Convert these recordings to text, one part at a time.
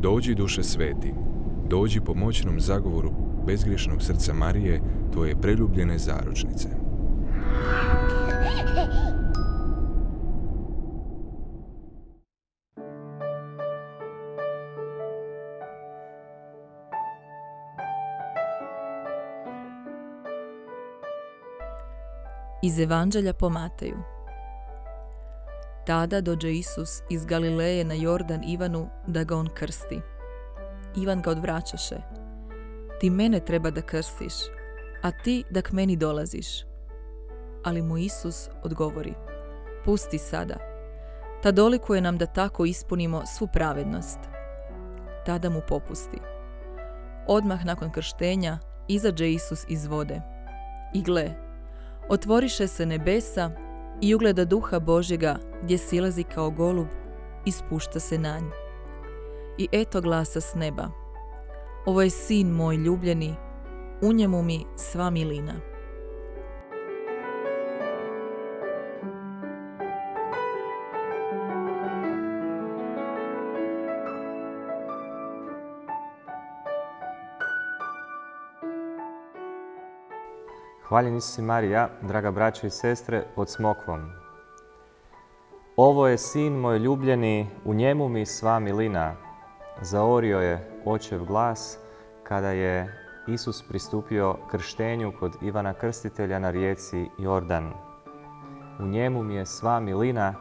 Dođi duše sveti, dođi po moćnom zagovoru bezgriješnog srca Marije, tvoje preljubljene zaručnice. Iz Evanđelja po Mateju Tada dođe Isus iz Galileje na Jordan Ivanu da ga on krsti. Ivan ga odvraćaše. Ti mene treba da krstiš, a ti da k meni dolaziš. Ali mu Isus odgovori. Pusti sada. Ta dolikuje nam da tako ispunimo svu pravednost. Tada mu popusti. Odmah nakon krštenja izađe Isus iz vode. I gle, otvoriše se nebesa i ugleda duha Božjega gdje silazi kao golub i spušta se na nj. I eto glasa s neba. Ovo je sin moj ljubljeni, u njemu mi sva milina. Hvaljen si Marija, draga braćo i sestre, pod smokvom. Ovo je sin moj ljubljeni, u njemu mi sva milina. Zaorio je očev glas kada je Isus pristupio krštenju kod Ivana Krstitelja na rijeci Jordan. U njemu mi je sva milina,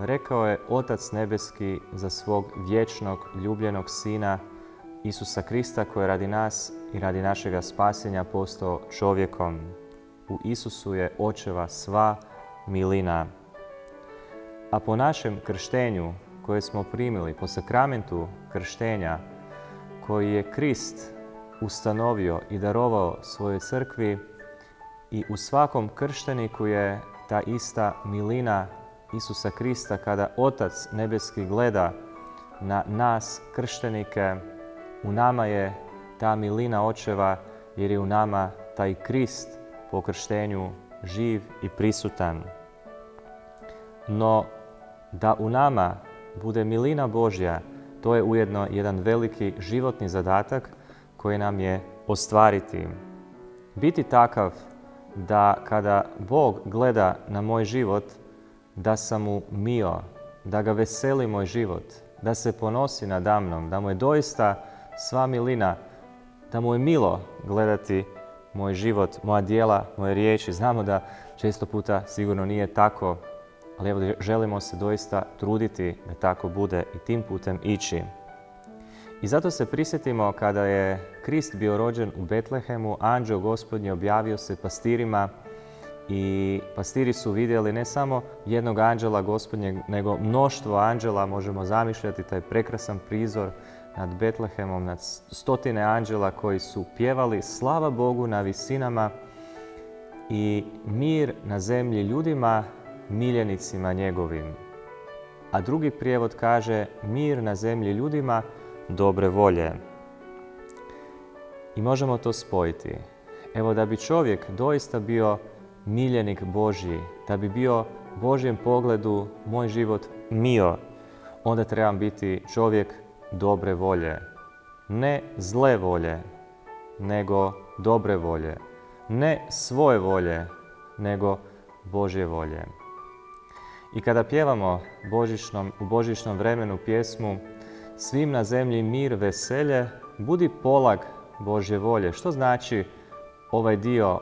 rekao je Otac Nebeski za svog vječnog ljubljenog sina Isusa Krista koji je radi nas i radi našega spasenja postao čovjekom. U Isusu je očeva sva milina. A po našem krštenju koje smo primili, po sakramentu krštenja koji je Krist ustanovio i darovao svojoj crkvi i u svakom kršteniku je ta ista milina Isusa Krista kada Otac nebeski gleda na nas krštenike, u nama je ta milina očeva jer je u nama taj Krist po krštenju živ i prisutan. No, da u nama bude milina Božja, to je ujedno jedan veliki životni zadatak koji nam je ostvariti. Biti takav da kada Bog gleda na moj život, da sam mu mio, da ga veseli moj život, da se ponosi nadamnom, da mu je doista sva milina, da mu je milo gledati moj život, moja dijela, moje riječi. Znamo da često puta sigurno nije tako, ali evo želimo se doista truditi da tako bude i tim putem ići. I zato se prisjetimo kada je Krist bio rođen u Betlehemu, anđeo gospodnji objavio se pastirima i pastiri su vidjeli ne samo jednog anđela gospodnjeg, nego mnoštvo anđela, možemo zamišljati taj prekrasan prizor nad Betlehemom, nad stotine anđela koji su pjevali slava Bogu na visinama i mir na zemlji ljudima, miljenicima njegovim. A drugi prijevod kaže mir na zemlji ljudima, dobre volje. I možemo to spojiti. Evo da bi čovjek doista bio miljenik Božji, da bi bio Božjem pogledu moj život mio, onda trebam biti čovjek dobre volje. Ne zle volje, nego dobre volje. Ne svoje volje, nego Božje volje. I kada pjevamo božišnom, u božišnom vremenu pjesmu Svim na zemlji mir, veselje, budi polag Božje volje. Što znači ovaj dio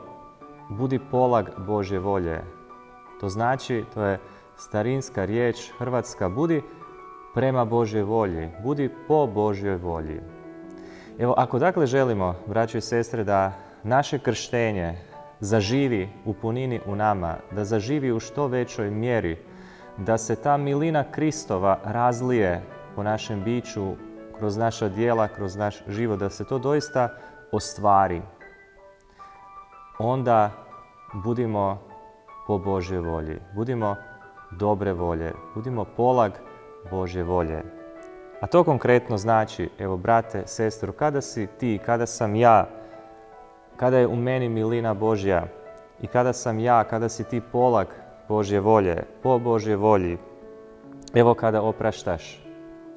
budi polag Božje volje? To znači, to je starinska riječ hrvatska, budi prema Božjoj volji, budi po Božjoj volji. Evo, ako dakle želimo, braći i sestre, da naše krštenje zaživi u punini u nama, da zaživi u što većoj mjeri, da se ta milina Kristova razlije po našem biću, kroz naša dijela, kroz naš život, da se to doista ostvari, onda budimo po Božje volji, budimo dobre volje, budimo polag Božje volje. A to konkretno znači, evo brate, sestro, kada si ti, kada sam ja, kada je u meni milina Božja i kada sam ja, kada si ti polag Božje volje, po Božje volji, evo kada opraštaš,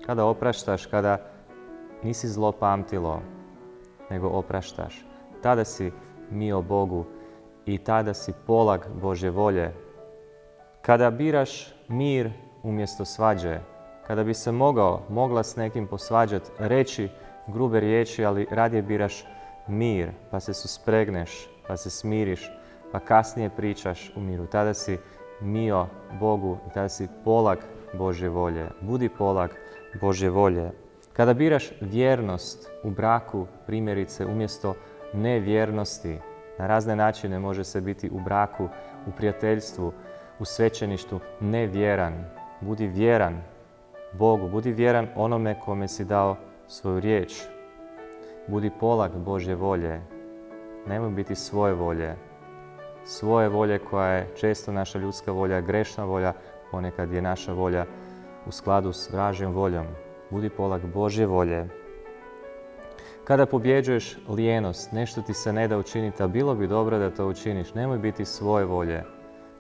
kada opraštaš, kada nisi zlo pamtilo, nego opraštaš. Tada si mio Bogu i tada si polag Bože volje. Kada biraš mir umjesto svađe, kada bi se mogao, mogla s nekim posvađati, reći grube riječi, ali radije biraš mir, pa se suspregneš, pa se smiriš, pa kasnije pričaš u miru. Tada si mio Bogu i tada si polag Bože volje. Budi polag Bože volje. Kada biraš vjernost u braku, primjerice, umjesto nevjernosti, na razne načine može se biti u braku, u prijateljstvu, u svećeništu nevjeran. Budi vjeran Bogu, budi vjeran onome kome si dao svoju riječ. Budi polag Božje volje. Nemoj biti svoje volje. Svoje volje koja je često naša ljudska volja, grešna volja, ponekad je naša volja u skladu s vražjom voljom. Budi polag Božje volje. Kada pobjeđuješ lijenost, nešto ti se ne da učiniti, a bilo bi dobro da to učiniš. Nemoj biti svoje volje.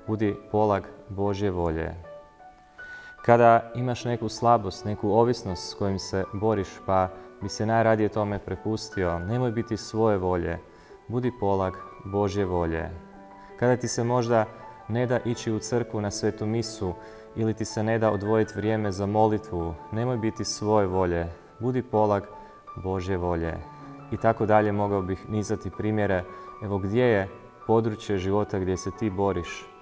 Budi polag Božje volje. Kada imaš neku slabost, neku ovisnost s kojim se boriš, pa bi se najradije tome prepustio, nemoj biti svoje volje. Budi polag Božje volje. Kada ti se možda ne da ići u crkvu na svetu misu ili ti se ne da odvojiti vrijeme za molitvu, nemoj biti svoje volje. Budi polag Božje volje. I tako dalje mogao bih nizati primjere. Evo gdje je područje života gdje se ti boriš?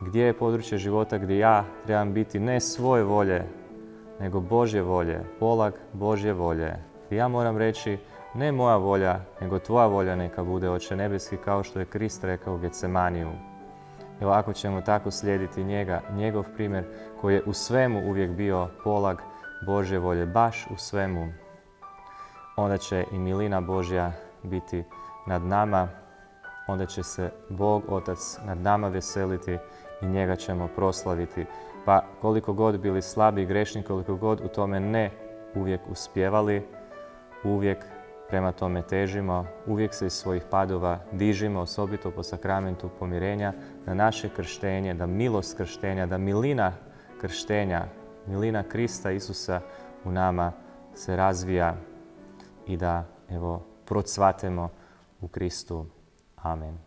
Gdje je područje života gdje ja trebam biti ne svoje volje, nego Božje volje, polag Božje volje. I ja moram reći, ne moja volja, nego tvoja volja neka bude, Oče nebeski, kao što je Krist rekao u Getsemaniju. Evo ako ćemo tako slijediti njega, njegov primjer koji je u svemu uvijek bio polag Božje volje, baš u svemu, onda će i milina Božja biti nad nama, onda će se Bog Otac nad nama veseliti i njega ćemo proslaviti. Pa koliko god bili slabi i grešni, koliko god u tome ne uvijek uspjevali, uvijek prema tome težimo, uvijek se iz svojih padova dižimo, osobito po sakramentu pomirenja, na naše krštenje, da milost krštenja, da milina krštenja, milina Krista Isusa u nama se razvija i da evo procvatemo u Kristu. Amen.